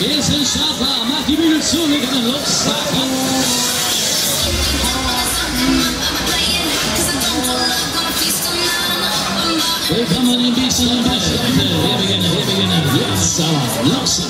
Hier ist ein Schaffer, mach die Bühne zu, wir können los. Willkommen im Beast und Bett, Leute. Wir beginnen, wir beginnen. Jetzt aber los.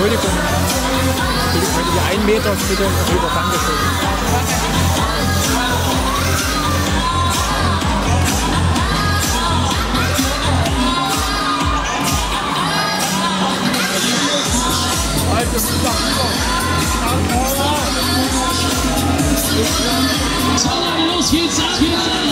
Entschuldigung. Entschuldigung, könnt ihr einen Meter bitte rüber? Dankeschön. Los geht's ab hier.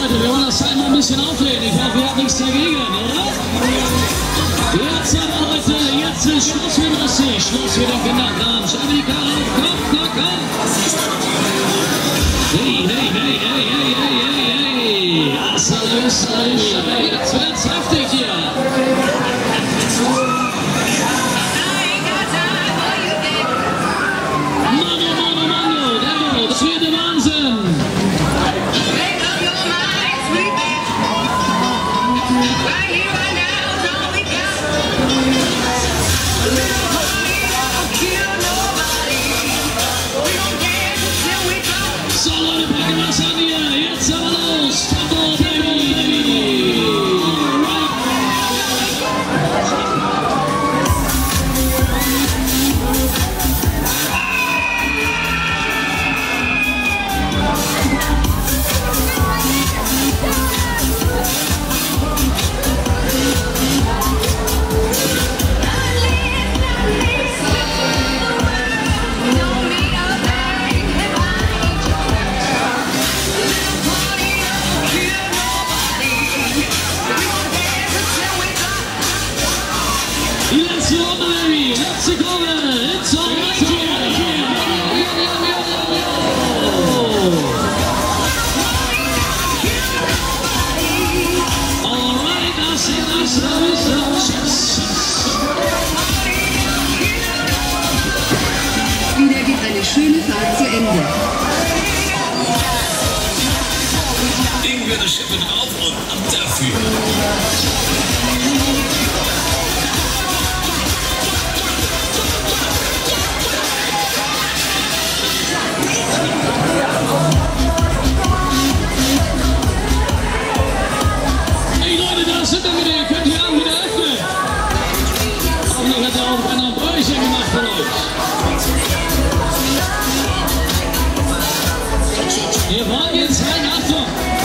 Leute, wir wollen das Teil mal ein bisschen auflegen. Ich hoffe, ihr habt nichts dagegen, oder? Jetzt aber, Leute, jetzt ist Schluss mit Russi. Schluss mit dem Kinderkram. Schau die Karre auf. Komm, komm, komm. Hey, hey, hey, hey, hey, hey, hey, hey. Assalus, Assalus. Jetzt wird's heftig Wieder geht eine schöne Fahrt zu Ende. Legen wir das Schiff drauf und ab Wir wollen jetzt rein. Achtung. Hallo